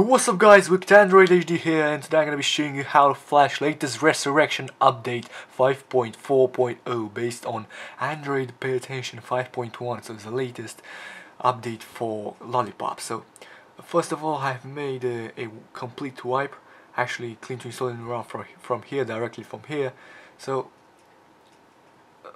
what's up guys, Wicked Android HD here and today I'm to be showing you how to flash latest Resurrection update 5.4.0 based on Android Pay Attention 5.1 so it's the latest update for Lollipop. So first of all I've made a, a complete wipe, actually clean to install in ROM from, from here, directly from here. So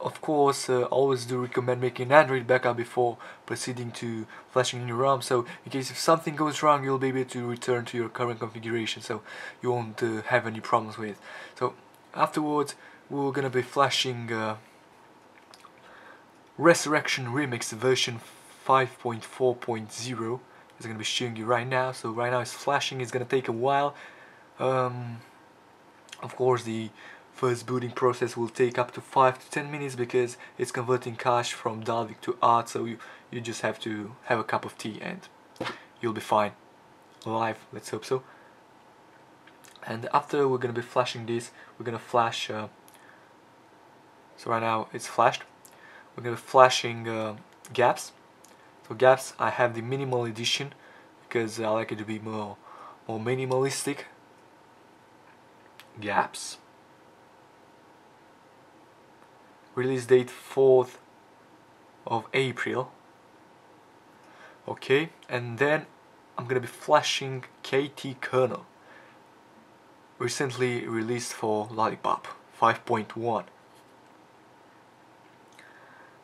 of course uh, always do recommend making an Android backup before proceeding to flashing in your ROM so in case if something goes wrong you'll be able to return to your current configuration. So you won't uh, have any problems with. It. so afterwards we're gonna be flashing uh, Resurrection Remix version 5.4.0 is gonna be showing you right now. So right now it's flashing. It's gonna take a while. Um, of course the First booting process will take up to 5 to 10 minutes because it's converting cache from Dalvik to ART so you, you just have to have a cup of tea and you'll be fine. Live, let's hope so. And after we're gonna be flashing this, we're gonna flash, uh, so right now it's flashed, we're gonna be flashing uh, GApps. So GApps, I have the minimal edition because I like it to be more, more minimalistic. GApps. Release date 4th of April. Okay and then I'm gonna be flashing KT kernel. Recently released for Lollipop 5.1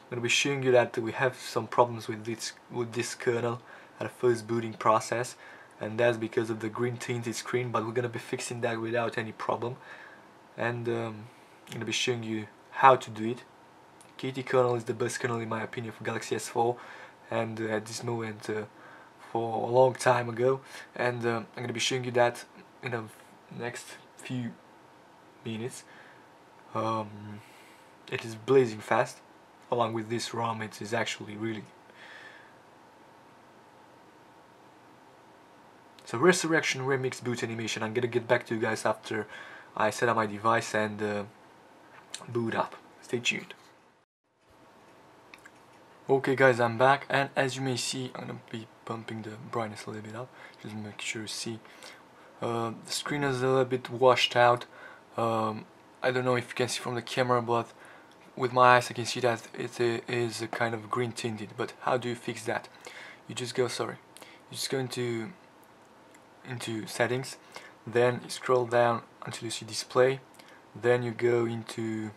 I'm gonna be showing you that we have some problems with this with this kernel at the first booting process and that's because of the green tinted screen but we're gonna be fixing that without any problem. And um, I'm gonna be showing you how to do it. KT kernel is the best kernel in my opinion for Galaxy S4 and uh, at this moment uh, for a long time ago and uh, I'm gonna be showing you that in the next few minutes. Um, it is blazing fast along with this ROM it is actually really So Resurrection Remix boot animation, I'm gonna get back to you guys after I set up my device and uh, boot up. Stay tuned. Okay guys, I'm back and as you may see, I'm gonna be bumping the brightness a little bit up, just make sure you see. Uh, the screen is a little bit washed out. Um, I don't know if you can see from the camera, but with my eyes I can see that it is a kind of green tinted. But how do you fix that? You just go, sorry, you just go into into settings, then scroll down until you see display, then you go into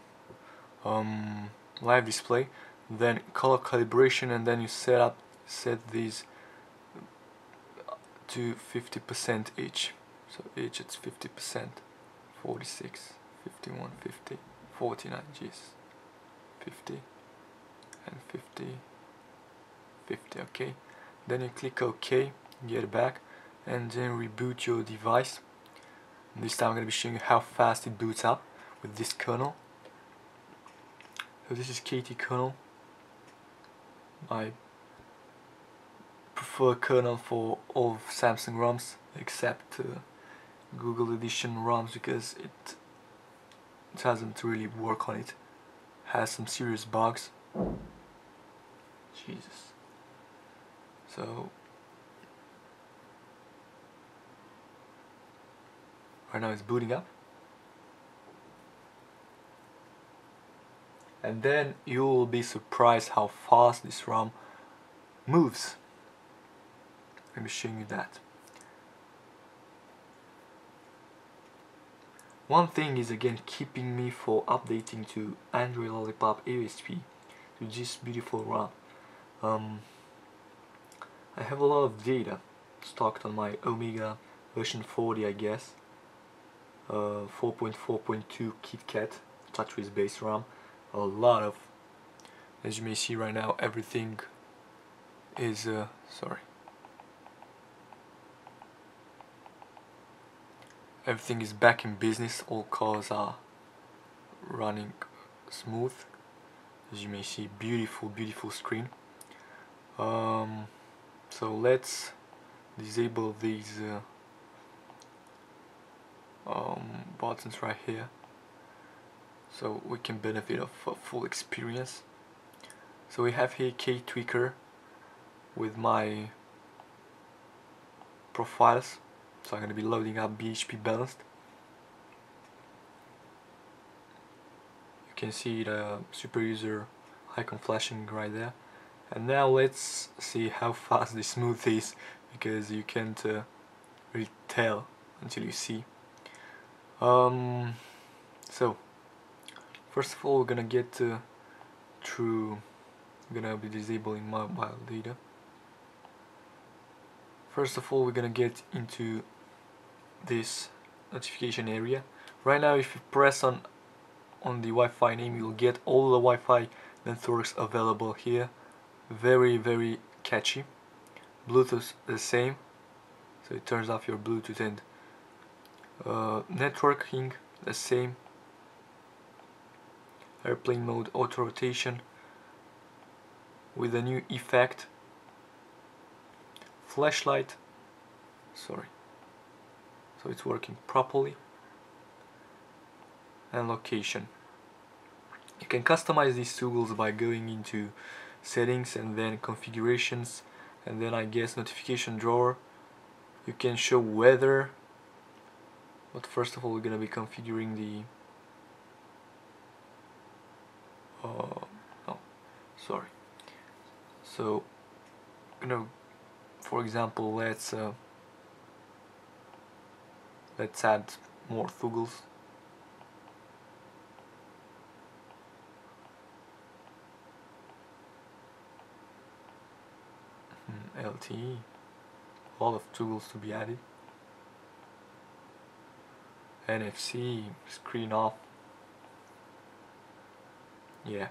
um, live display then color calibration and then you set up set these to 50% each. So each it's 50% 46 51 50 49 G's 50 and 50 50 okay. Then you click OK get back and then reboot your device. This time I'm going to be showing you how fast it boots up with this kernel so this is KT kernel. I prefer kernel for all Samsung ROMs except uh, Google Edition ROMs because it, it doesn't really work on it. Has some serious bugs. Jesus. So right now it's booting up. And then you will be surprised how fast this ROM moves. Let me show you that. One thing is again keeping me for updating to Android Lollipop AOSP to this beautiful ROM. Um, I have a lot of data stocked on my Omega version 40 I guess. Uh, 4.4.2 KitKat TouchWiz base ROM a lot of as you may see right now everything is uh, sorry. Everything is back in business. All cars are running smooth. As you may see beautiful beautiful screen. Um, so let's disable these uh, um, buttons right here so we can benefit of a full experience. So we have here K-Tweaker with my profiles. So I'm going to be loading up BHP balanced. You can see the super user icon flashing right there. And now let's see how fast the smooth is because you can't uh, really tell until you see. Um, so first of all we're gonna get to through I'm gonna be disabling mobile data. First of all we're gonna get into this notification area. Right now if you press on on the Wi-Fi name you'll get all the Wi-Fi networks available here. Very very catchy. Bluetooth the same. So it turns off your Bluetooth and uh, networking the same airplane mode auto rotation with a new effect. Flashlight. Sorry. So it's working properly. And location. You can customize these tools by going into settings and then configurations and then I guess notification drawer. You can show weather. But first of all we're gonna be configuring the uh, oh sorry. So you know for example let's uh, let's add more toggles hmm, LTE a lot of tools to be added. NFC screen off yeah.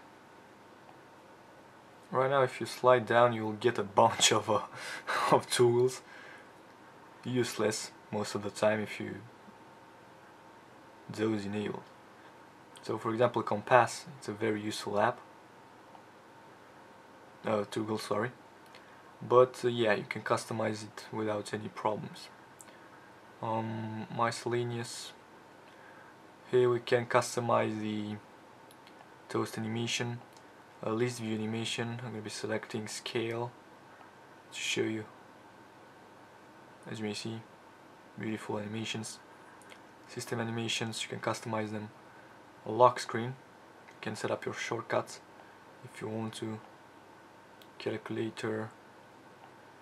Right now if you slide down you'll get a bunch of uh, of tools. Useless most of the time if you those enabled so for example Compass it's a very useful app. Uh, toggle sorry. But uh, yeah you can customize it without any problems. Um, miscellaneous. Here we can customize the toast animation, a list view animation. I'm going to be selecting scale to show you. As you may see, beautiful animations. System animations, you can customize them. A lock screen, you can set up your shortcuts if you want to. Calculator,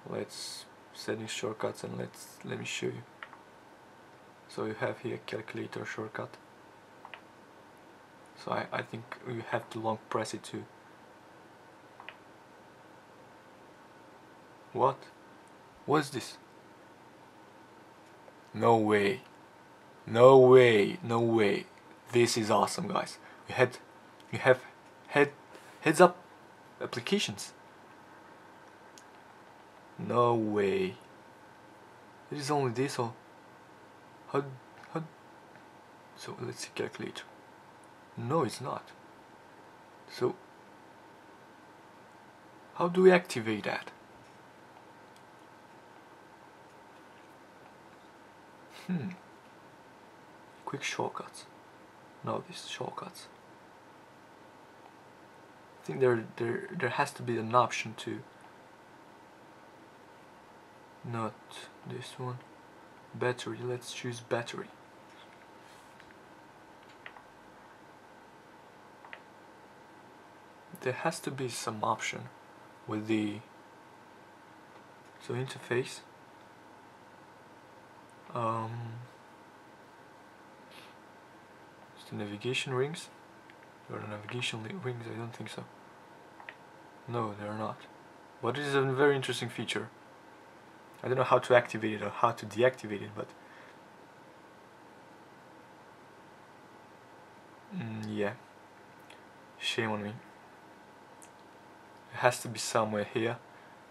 let's set in shortcuts and let's let me show you. So you have here calculator shortcut so I, I think you have to long press it too. What? What's this? No way. No way. No way. This is awesome guys. You had you have head heads up applications. No way. It is only this or how how so let's see calculator no, it's not. So, how do we activate that? Hmm. Quick shortcuts. No, these shortcuts. I think there there there has to be an option to not this one. Battery. Let's choose battery. There has to be some option with the so interface. Um, the navigation rings. There are navigation rings I don't think so. No they are not. But it is a very interesting feature. I don't know how to activate it or how to deactivate it but mm, yeah. Shame on me it has to be somewhere here.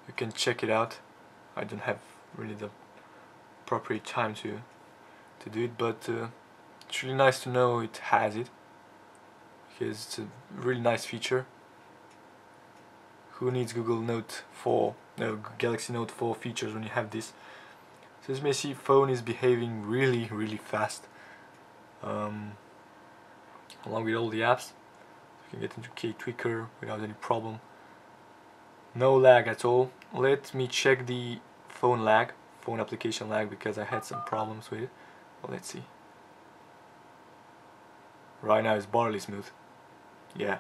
You can check it out. I don't have really the proper time to to do it but uh, it's really nice to know it has it. Because it's a really nice feature. Who needs Google Note 4 no Galaxy Note 4 features when you have this? So as you may see phone is behaving really really fast. Um, along with all the apps. You can get into K-Tweaker without any problem no lag at all let me check the phone lag phone application lag because I had some problems with it. Well, let's see. Right now it's barely smooth. Yeah,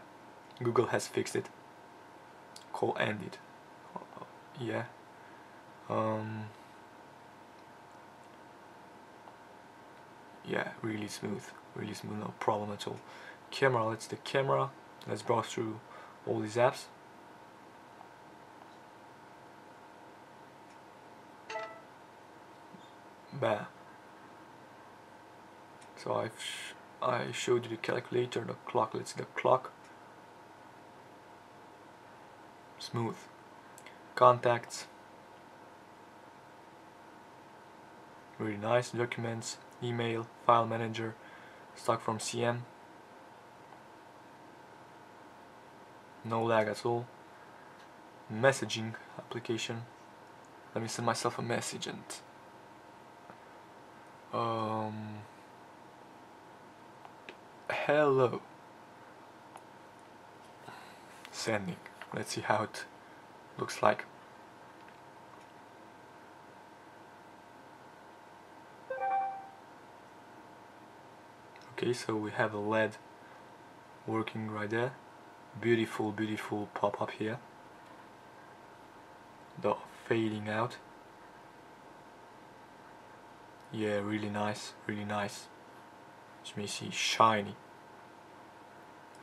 Google has fixed it. Call ended. Yeah. Um, yeah, really smooth. Really smooth, no problem at all. Camera, let's the camera. Let's browse through all these apps. Bam. So I've sh I showed you the calculator, the clock. Let's see the clock. Smooth. Contacts. Really nice. Documents, email, file manager, stock from CM. No lag at all. Messaging application. Let me send myself a message and um hello. Sending let's see how it looks like. Okay so we have a LED working right there. Beautiful beautiful pop-up here. The fading out yeah really nice really nice. As you see shiny.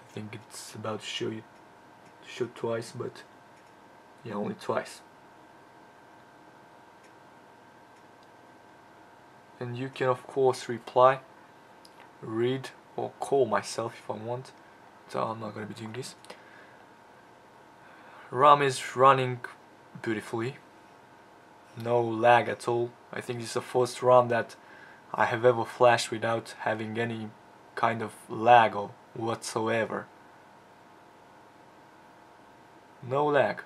I think it's about to show you show twice but yeah only twice. And you can of course reply read or call myself if I want so I'm not gonna be doing this. ROM is running beautifully. No lag at all I think this is the first ROM that I have ever flashed without having any kind of lag or whatsoever. No lag.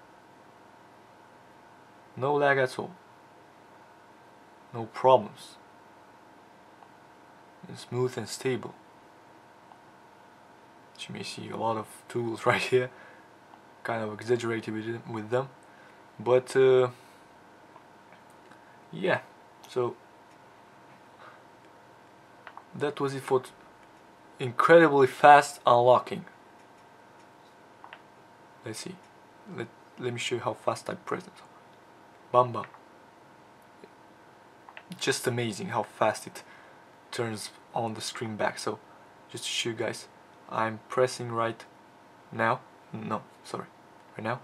No lag at all. No problems. And smooth and stable. You may see a lot of tools right here. Kind of exaggerated with, with them. But uh, yeah so that was it for incredibly fast unlocking. Let's see. Let, let me show you how fast I press it. Bam bam. Just amazing how fast it turns on the screen back. So just to show you guys I'm pressing right now. No sorry. Right now.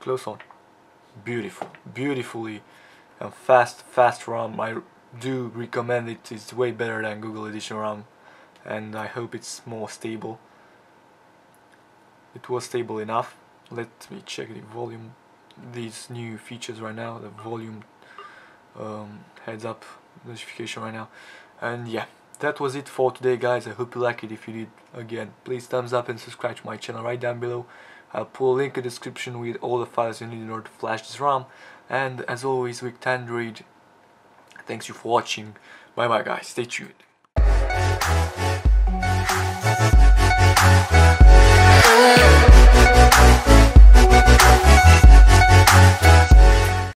Close on beautiful beautifully and fast fast ROM. I do recommend it. It's way better than Google Edition ROM and I hope it's more stable. It was stable enough. Let me check the volume these new features right now the volume um, heads up notification right now. And yeah that was it for today guys. I hope you like it. If you did again please thumbs up and subscribe to my channel right down below I'll put a link in the description with all the files you need in order to flash this ROM. And as always with Tandroid thanks you for watching. Bye bye guys. Stay tuned.